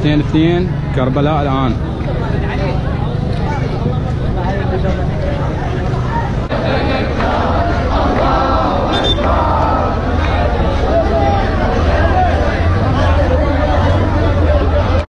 اثنين اثنين كربلاء الآن.